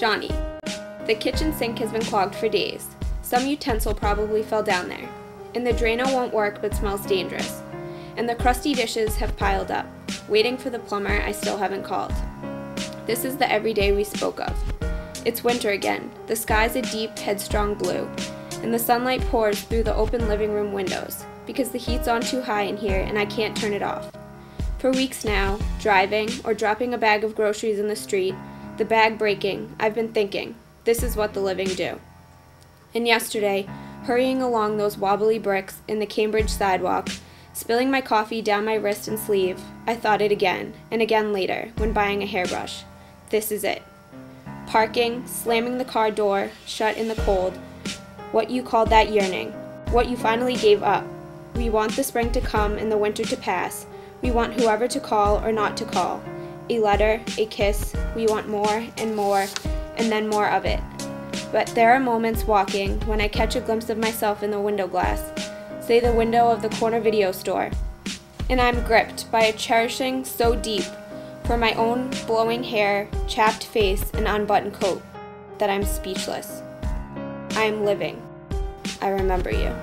The kitchen sink has been clogged for days. Some utensil probably fell down there. And the Drano won't work but smells dangerous. And the crusty dishes have piled up, waiting for the plumber I still haven't called. This is the everyday we spoke of. It's winter again. The sky's a deep, headstrong blue, and the sunlight pours through the open living room windows because the heat's on too high in here and I can't turn it off. For weeks now, driving or dropping a bag of groceries in the street, the bag breaking, I've been thinking, this is what the living do. And yesterday, hurrying along those wobbly bricks in the Cambridge sidewalk, spilling my coffee down my wrist and sleeve, I thought it again, and again later, when buying a hairbrush. This is it. Parking, slamming the car door, shut in the cold, what you called that yearning, what you finally gave up. We want the spring to come and the winter to pass. We want whoever to call or not to call. A letter, a kiss, we want more and more, and then more of it. But there are moments walking when I catch a glimpse of myself in the window glass, say the window of the corner video store, and I'm gripped by a cherishing so deep for my own blowing hair, chapped face, and unbuttoned coat that I'm speechless. I am living. I remember you.